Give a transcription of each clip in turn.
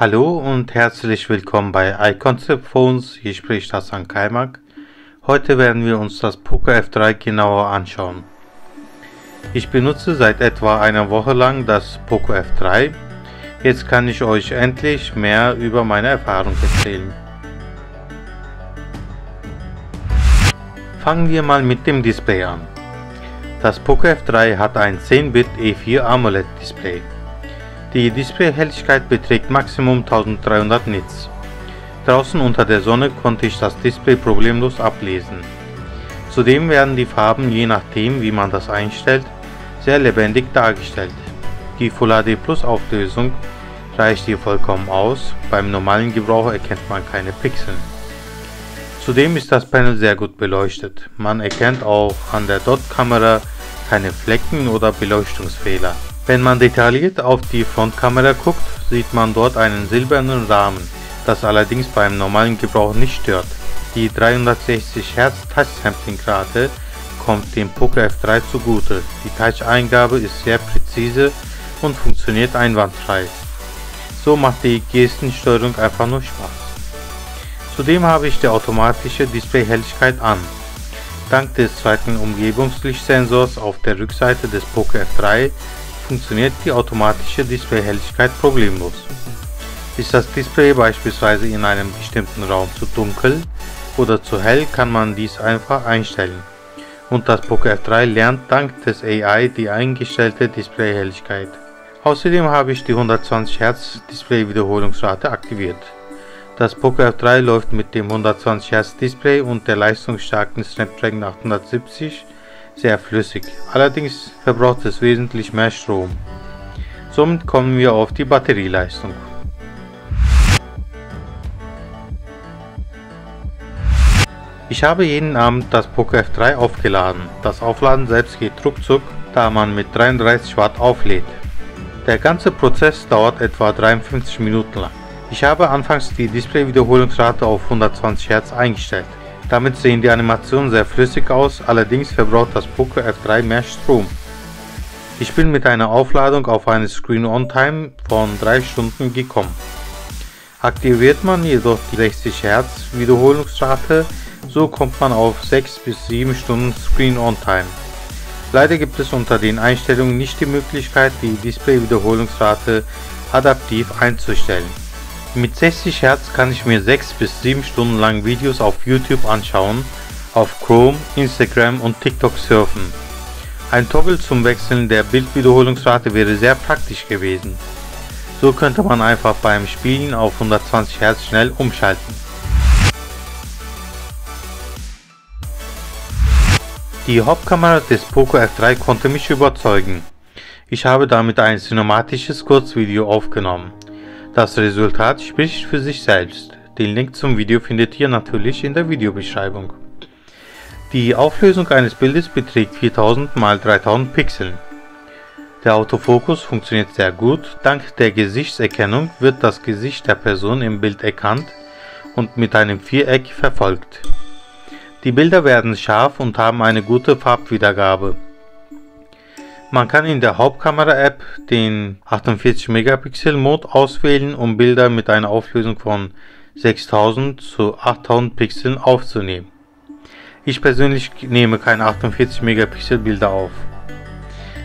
Hallo und herzlich willkommen bei iConcept Phones. Hier spricht Hassan Kaimak. Heute werden wir uns das Poco F3 genauer anschauen. Ich benutze seit etwa einer Woche lang das Poco F3. Jetzt kann ich euch endlich mehr über meine Erfahrung erzählen. Fangen wir mal mit dem Display an. Das Poco F3 hat ein 10-Bit E4 AMOLED Display. Die Displayhelligkeit beträgt Maximum 1300 Nits. Draußen unter der Sonne konnte ich das Display problemlos ablesen. Zudem werden die Farben je nachdem wie man das einstellt sehr lebendig dargestellt. Die Full HD Plus Auflösung reicht hier vollkommen aus, beim normalen Gebrauch erkennt man keine Pixel. Zudem ist das Panel sehr gut beleuchtet, man erkennt auch an der Dot-Kamera keine Flecken oder Beleuchtungsfehler. Wenn man detailliert auf die Frontkamera guckt, sieht man dort einen silbernen Rahmen, das allerdings beim normalen Gebrauch nicht stört. Die 360 Hz Touch-Sampling-Rate kommt dem Poco F3 zugute. Die Touch-Eingabe ist sehr präzise und funktioniert einwandfrei. So macht die Gestensteuerung einfach nur Spaß. Zudem habe ich die automatische Displayhelligkeit an. Dank des zweiten Umgebungslichtsensors auf der Rückseite des Poco F3 funktioniert die automatische Displayhelligkeit problemlos. Ist das Display beispielsweise in einem bestimmten Raum zu dunkel oder zu hell, kann man dies einfach einstellen. Und das Poco F3 lernt dank des AI die eingestellte Displayhelligkeit. Außerdem habe ich die 120 Hz Display Wiederholungsrate aktiviert. Das Poco F3 läuft mit dem 120 Hz Display und der leistungsstarken Snapdragon 870 sehr flüssig, allerdings verbraucht es wesentlich mehr Strom. Somit kommen wir auf die Batterieleistung. Ich habe jeden Abend das Poco F3 aufgeladen. Das Aufladen selbst geht ruckzuck, da man mit 33 Watt auflädt. Der ganze Prozess dauert etwa 53 Minuten lang. Ich habe anfangs die Display-Wiederholungsrate auf 120 Hz eingestellt. Damit sehen die Animationen sehr flüssig aus, allerdings verbraucht das Poco F3 mehr Strom. Ich bin mit einer Aufladung auf eine Screen-On-Time von 3 Stunden gekommen. Aktiviert man jedoch die 60 Hz Wiederholungsrate, so kommt man auf 6 bis 7 Stunden Screen-On-Time. Leider gibt es unter den Einstellungen nicht die Möglichkeit, die Display-Wiederholungsrate adaptiv einzustellen. Mit 60 Hz kann ich mir 6 bis 7 Stunden lang Videos auf YouTube anschauen, auf Chrome, Instagram und TikTok surfen. Ein Toggle zum Wechseln der Bildwiederholungsrate wäre sehr praktisch gewesen. So könnte man einfach beim Spielen auf 120 Hz schnell umschalten. Die Hauptkamera des Poco F3 konnte mich überzeugen. Ich habe damit ein cinematisches Kurzvideo aufgenommen. Das Resultat spricht für sich selbst. Den Link zum Video findet ihr natürlich in der Videobeschreibung. Die Auflösung eines Bildes beträgt 4000 x 3000 Pixeln. Der Autofokus funktioniert sehr gut. Dank der Gesichtserkennung wird das Gesicht der Person im Bild erkannt und mit einem Viereck verfolgt. Die Bilder werden scharf und haben eine gute Farbwiedergabe. Man kann in der Hauptkamera-App den 48 Megapixel Mode auswählen, um Bilder mit einer Auflösung von 6000 zu 8000 Pixeln aufzunehmen. Ich persönlich nehme keine 48 Megapixel Bilder auf.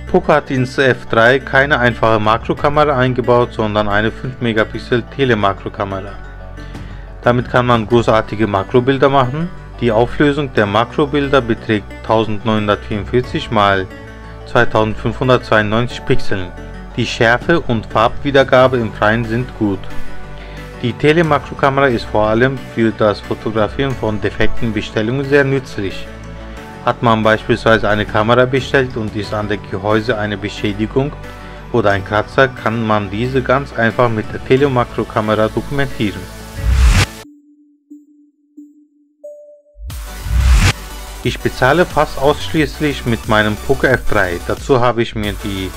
Poco hat ins F3 keine einfache Makrokamera eingebaut, sondern eine 5 Megapixel Telemakrokamera. Damit kann man großartige Makrobilder machen. Die Auflösung der Makrobilder beträgt 1944 x 2592 Pixeln. Die Schärfe und Farbwiedergabe im Freien sind gut. Die Telemakrokamera ist vor allem für das Fotografieren von defekten Bestellungen sehr nützlich. Hat man beispielsweise eine Kamera bestellt und ist an der Gehäuse eine Beschädigung oder ein Kratzer, kann man diese ganz einfach mit der Telemakrokamera dokumentieren. Ich bezahle fast ausschließlich mit meinem Poco F3. Dazu habe ich mir die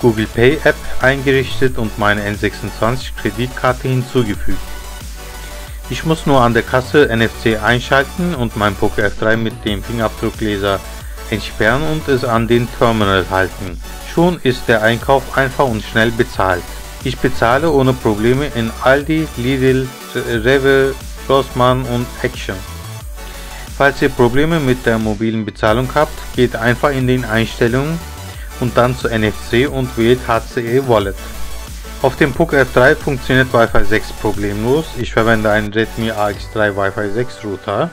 Google Pay App eingerichtet und meine N26 Kreditkarte hinzugefügt. Ich muss nur an der Kasse NFC einschalten und mein Poco F3 mit dem Fingerabdruckleser entsperren und es an den Terminal halten. Schon ist der Einkauf einfach und schnell bezahlt. Ich bezahle ohne Probleme in Aldi, Lidl, Rewe, Rossmann und Action. Falls ihr Probleme mit der mobilen Bezahlung habt, geht einfach in den Einstellungen und dann zu NFC und wählt HCE Wallet. Auf dem PUC F3 funktioniert Wi-Fi 6 problemlos. Ich verwende einen Redmi AX3 Wi-Fi 6 Router.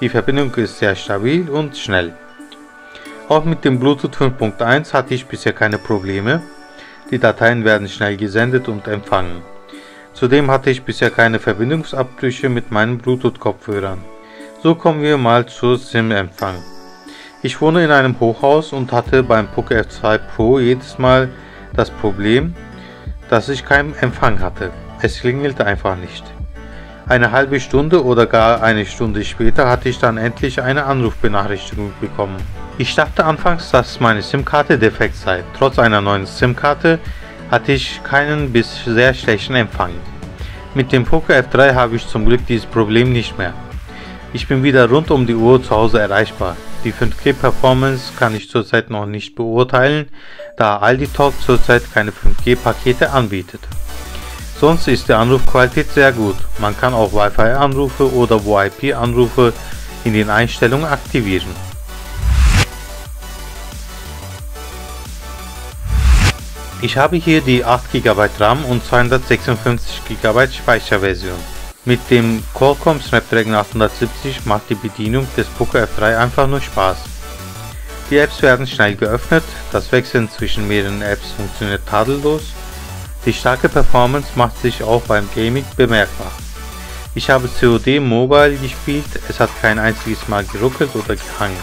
Die Verbindung ist sehr stabil und schnell. Auch mit dem Bluetooth 5.1 hatte ich bisher keine Probleme. Die Dateien werden schnell gesendet und empfangen. Zudem hatte ich bisher keine Verbindungsabbrüche mit meinen Bluetooth-Kopfhörern. So kommen wir mal zur SIM-Empfang. Ich wohne in einem Hochhaus und hatte beim PUC F2 Pro jedes Mal das Problem, dass ich keinen Empfang hatte. Es klingelte einfach nicht. Eine halbe Stunde oder gar eine Stunde später hatte ich dann endlich eine Anrufbenachrichtigung bekommen. Ich dachte anfangs, dass meine SIM-Karte defekt sei. Trotz einer neuen SIM-Karte hatte ich keinen bis sehr schlechten Empfang. Mit dem Poco F3 habe ich zum Glück dieses Problem nicht mehr. Ich bin wieder rund um die Uhr zu Hause erreichbar. Die 5G-Performance kann ich zurzeit noch nicht beurteilen, da Aldi Talk zurzeit keine 5G-Pakete anbietet. Sonst ist die Anrufqualität sehr gut. Man kann auch Wi-Fi-Anrufe oder VoIP-Anrufe in den Einstellungen aktivieren. Ich habe hier die 8 GB RAM und 256 GB Speicherversion. Mit dem Qualcomm Snapdragon 870 macht die Bedienung des Poco F3 einfach nur Spaß. Die Apps werden schnell geöffnet, das Wechseln zwischen mehreren Apps funktioniert tadellos die starke Performance macht sich auch beim Gaming bemerkbar. Ich habe COD Mobile gespielt, es hat kein einziges Mal geruckelt oder gehangen.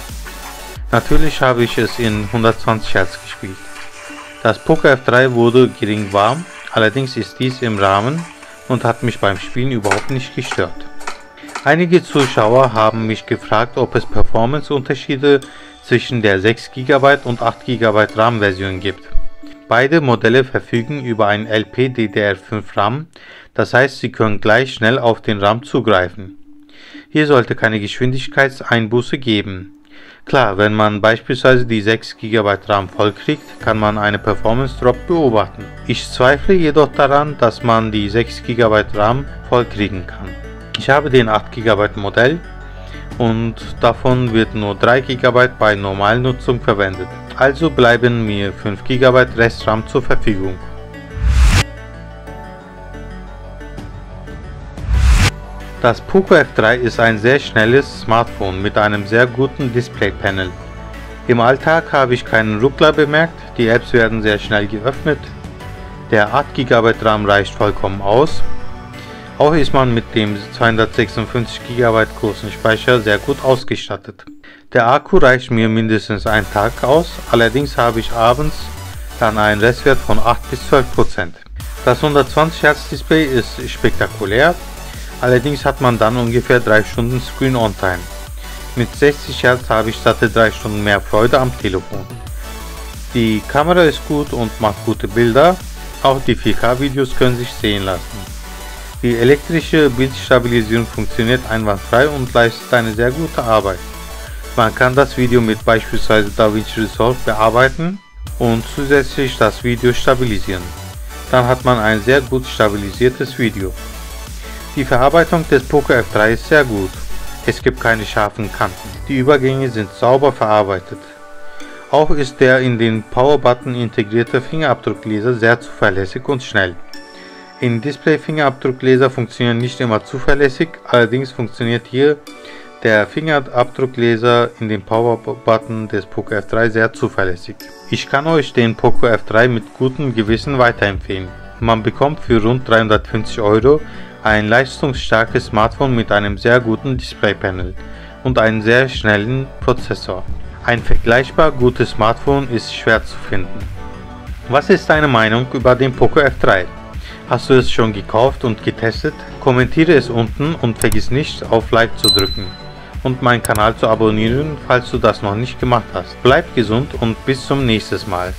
Natürlich habe ich es in 120 Hz gespielt. Das Poker F3 wurde gering warm, allerdings ist dies im Rahmen und hat mich beim Spielen überhaupt nicht gestört. Einige Zuschauer haben mich gefragt, ob es Performance-Unterschiede zwischen der 6 GB und 8 GB RAM-Version gibt. Beide Modelle verfügen über einen LPDDR5 RAM, das heißt, Sie können gleich schnell auf den RAM zugreifen. Hier sollte keine Geschwindigkeitseinbuße geben. Klar, wenn man beispielsweise die 6 GB RAM vollkriegt, kann man eine Performance Drop beobachten. Ich zweifle jedoch daran, dass man die 6 GB RAM vollkriegen kann. Ich habe den 8 GB Modell und davon wird nur 3 GB bei Normalnutzung verwendet also bleiben mir 5 GB Restram zur Verfügung. Das Poco F3 ist ein sehr schnelles Smartphone mit einem sehr guten Displaypanel. Im Alltag habe ich keinen Ruckler bemerkt, die Apps werden sehr schnell geöffnet, der 8 GB RAM reicht vollkommen aus. Auch ist man mit dem 256 GB großen Speicher sehr gut ausgestattet. Der Akku reicht mir mindestens einen Tag aus, allerdings habe ich abends dann einen Restwert von 8 bis 12 Prozent. Das 120 Hz Display ist spektakulär, allerdings hat man dann ungefähr 3 Stunden Screen On Time. Mit 60 Hz habe ich statt 3 Stunden mehr Freude am Telefon. Die Kamera ist gut und macht gute Bilder, auch die 4K Videos können sich sehen lassen. Die elektrische Bildstabilisierung funktioniert einwandfrei und leistet eine sehr gute Arbeit. Man kann das Video mit beispielsweise DaVinci Resolve bearbeiten und zusätzlich das Video stabilisieren. Dann hat man ein sehr gut stabilisiertes Video. Die Verarbeitung des Poco F3 ist sehr gut. Es gibt keine scharfen Kanten. Die Übergänge sind sauber verarbeitet. Auch ist der in den Power-Button integrierte Fingerabdruckleser sehr zuverlässig und schnell. In Display-Fingerabdruckleser funktionieren nicht immer zuverlässig, allerdings funktioniert hier der Fingerabdruckleser in den Power-Button des Poco F3 sehr zuverlässig. Ich kann euch den Poco F3 mit gutem Gewissen weiterempfehlen. Man bekommt für rund 350 Euro ein leistungsstarkes Smartphone mit einem sehr guten Displaypanel und einem sehr schnellen Prozessor. Ein vergleichbar gutes Smartphone ist schwer zu finden. Was ist deine Meinung über den Poco F3? Hast du es schon gekauft und getestet? Kommentiere es unten und vergiss nicht auf Like zu drücken und meinen Kanal zu abonnieren, falls du das noch nicht gemacht hast. Bleib gesund und bis zum nächsten Mal.